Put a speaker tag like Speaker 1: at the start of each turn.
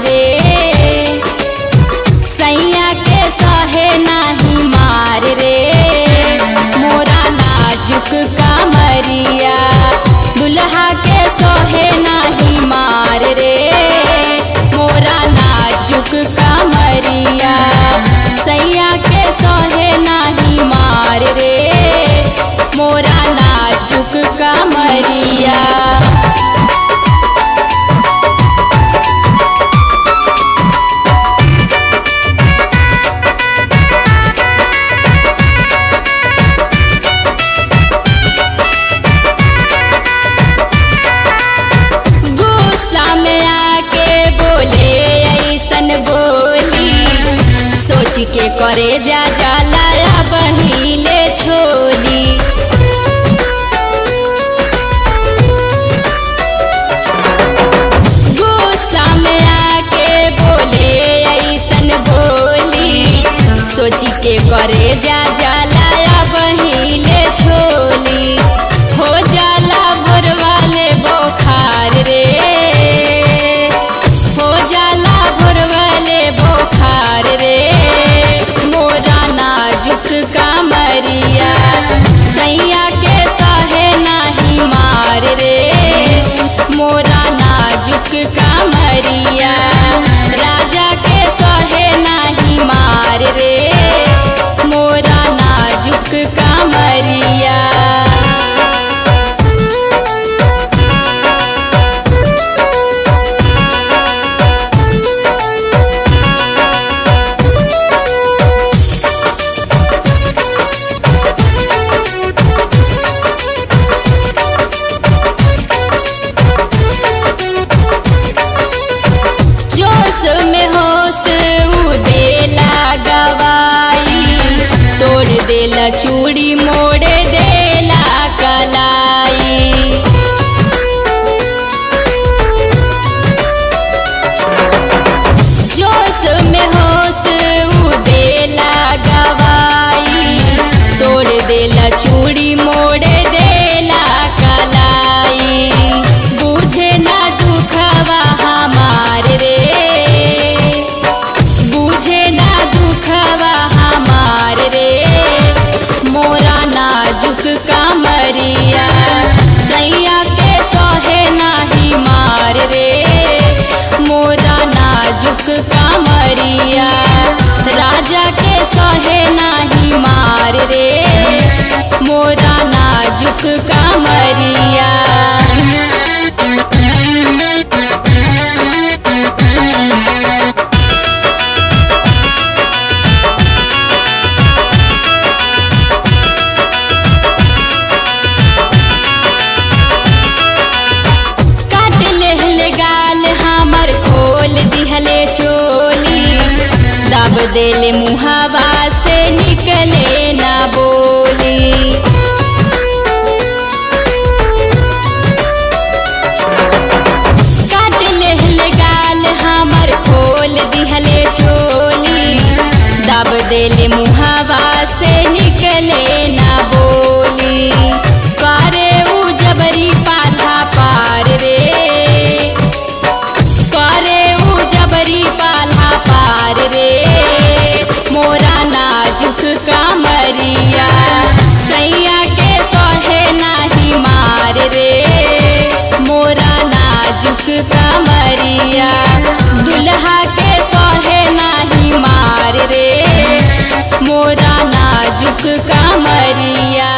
Speaker 1: रे। सैया के सहे नहीं मार रे। मोरा नाजुक मरिया। दुल्हा के सोहे नहीं मार रे। मोरा नाजुक मरिया। सैया के सोहे नहीं मार रे। मोरा नाजुक मरिया। बोली सोच के करे जा जाला बहिले छोली। गुस्सा में आके बोले, ऐसन बोली। सोची के करे जा जाला बहिले छोली। कामरिया सैया के सहे नाही मार रे। मोरा नाजुक कामरिया राजा के सहे नाही मार रे। मोरा नाजुक कामरिया जोश में होश उ देला गवाई तोड़ देला चूड़ी, मोड़ देला कलाई। जोश में होश उ देला गवाई तोड़ देला चूड़ी रे। मोरा नाजुक कामरिया सैया के सोहे नाही मार रे। मोरा नाजुक कामरिया राजा के सोहे नाही मार रे। मोरा नाजुक कामरिया काट चोली। दब देले मुहावा से निकले ना बोली। काट गाल हमर खोल दिहले चोली। दब देले मुहावा से निकले ना बोली रे। मोरा नाजुक कामरिया सैया के सोहे नाही मार रे। मोरा नाजुक कामरिया दुल्हा के सोहे नाही मार रे। मोरा नाजुक कामरिया